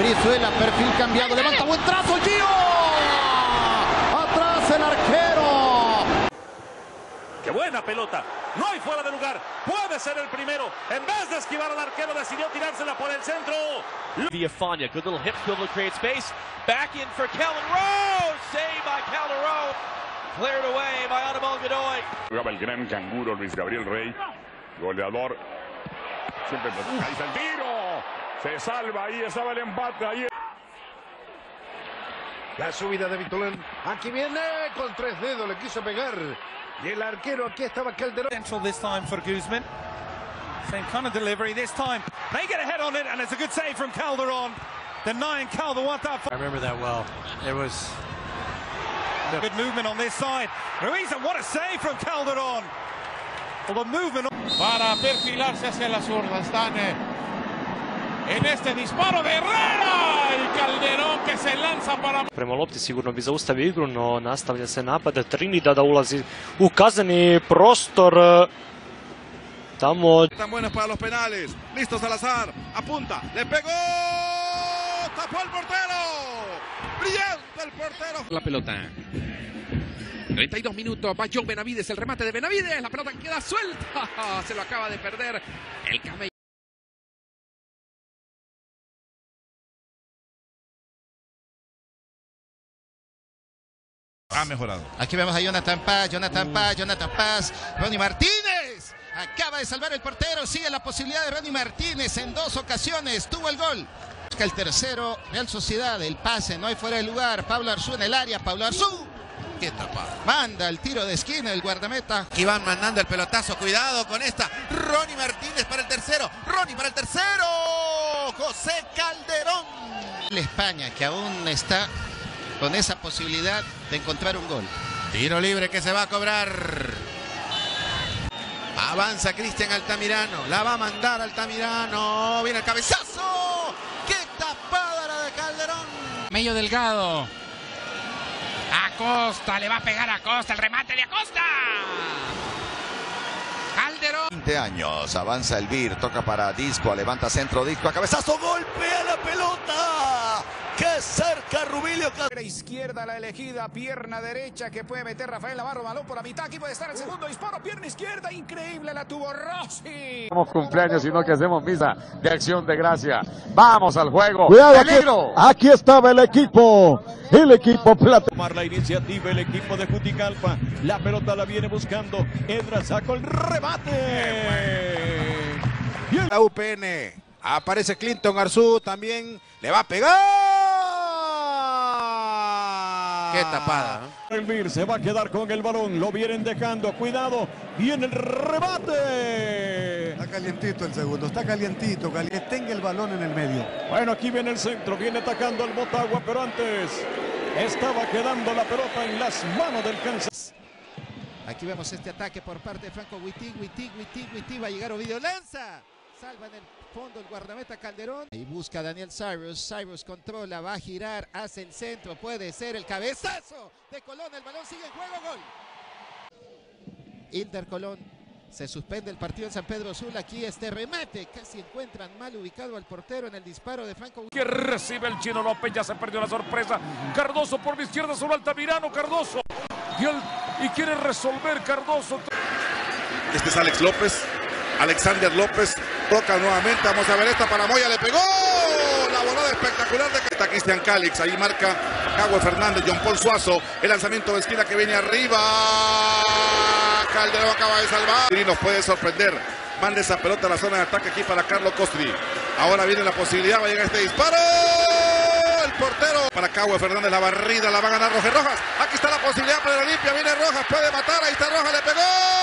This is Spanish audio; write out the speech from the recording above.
Brizuela, perfil cambiado, levanta buen trazo, Gio. Atrás el arquero. ¡Qué buena pelota! No hay fuera de lugar. Puede ser el primero. En vez de esquivar al arquero, decidió tirársela por el centro. Viafania, good little hip swivel to create space. Back in for Kellen Rose. Saved by Calderon. Cleared away by Audubon Godoy. Jugaba el gran canguro Luis Gabriel Rey, goleador. Siempre ahí está el tiro. Se salva ahí, estaba el empate ahí. La subida de Vitolán. Aquí viene con tres dedos, le quiso pegar. Y el arquero aquí estaba Calderón. Central this time for Guzman. Same kind of delivery this time. They get a head on it, and it's a good save from Calderon. Denying Calderon that. I remember that well. It was Good movement on this side. Ruiz, and what a save from Calderon. Well, the movement. para perfilarse hacia la zurda. Están eh, en este disparo de Herrera y Calderón que se lanza para Prema lopti sigurno bi zaustavio igru, no nastavlja se napad. Trinidada ulazi u kazneni prostor. Tamo Están buenos para los penales. Listo Salazar. Apunta. Le pegó. Tapó el portero. Brillante el portero. La pelota. 32 minutos. Va John Benavides. El remate de Benavides. La pelota queda suelta. Se lo acaba de perder el camello. Ha mejorado. Aquí vemos a Jonathan Paz, Jonathan Paz, Jonathan Paz, Ronnie Martínez. Acaba de salvar el portero, sigue la posibilidad de Ronnie Martínez en dos ocasiones, tuvo el gol. Busca el tercero, Real Sociedad, el pase, no hay fuera de lugar. Pablo Arzú en el área, Pablo Arzú. Qué tapada. Manda el tiro de esquina el guardameta. Aquí van mandando el pelotazo. Cuidado con esta. Ronnie Martínez para el tercero. Ronnie para el tercero. José Calderón. España que aún está con esa posibilidad de encontrar un gol. Tiro libre que se va a cobrar. Avanza Cristian Altamirano. La va a mandar Altamirano. Viene el cabezazo. ¡Qué tapada la de Calderón! Medio delgado. Acosta. Le va a pegar a Acosta. El remate de Acosta. Calderón. 20 años. Avanza el Vir. Toca para Disco. Levanta centro. Disco a cabezazo. Golpea la pelota. ¡Qué cerca Rubilio! izquierda la elegida, pierna derecha que puede meter Rafael Navarro, balón por la mitad, aquí puede estar el segundo disparo, pierna izquierda, increíble, la tuvo Rossi. Hacemos cumpleaños, sino que hacemos misa de acción de gracia. Vamos al juego. Cuidado, Peligro. Aquí estaba el equipo, el equipo plata. Tomar la iniciativa el equipo de Juticalpa. La pelota la viene buscando. Edra sacó el remate. La UPN. Aparece Clinton Arzú. También le va a pegar. Qué tapada. El Vir se va a quedar con el balón. Lo vienen dejando. Cuidado. Viene el remate. Está calientito el segundo. Está calientito. Caliente. Tenga el balón en el medio. Bueno, aquí viene el centro. Viene atacando al Motagua, pero antes estaba quedando la pelota en las manos del Kansas. Aquí vemos este ataque por parte de Franco Wittig, Wittig, Wittig, Wittig, va a llegar Ovidio Lanza. Salva en el fondo el guardameta Calderón. Y busca Daniel Cyrus. Cyrus controla, va a girar, hace el centro. Puede ser el cabezazo de Colón. El balón sigue en juego, gol. Inter Colón. Se suspende el partido en San Pedro Sul. Aquí este remate. Casi encuentran mal ubicado al portero en el disparo de Franco. Que recibe el chino López, ya se perdió la sorpresa. Cardoso por la izquierda sobre Altamirano, Cardoso. Y, el- y quiere resolver Cardoso. Este es Alex López. Alexander López toca nuevamente. Vamos a ver esta para Moya. Le pegó. La volada espectacular de está Cristian Calix. Ahí marca Cagüe Fernández, John Paul Suazo. El lanzamiento de esquina que viene arriba. Calderón acaba de salvar. Y nos puede sorprender. Manda esa pelota a la zona de ataque aquí para Carlos Costri. Ahora viene la posibilidad. Va a llegar este disparo. El portero para Cagüe Fernández. La barrida la va a ganar Roger Rojas. Aquí está la posibilidad para la limpia. Viene Rojas. Puede matar. Ahí está Rojas. Le pegó.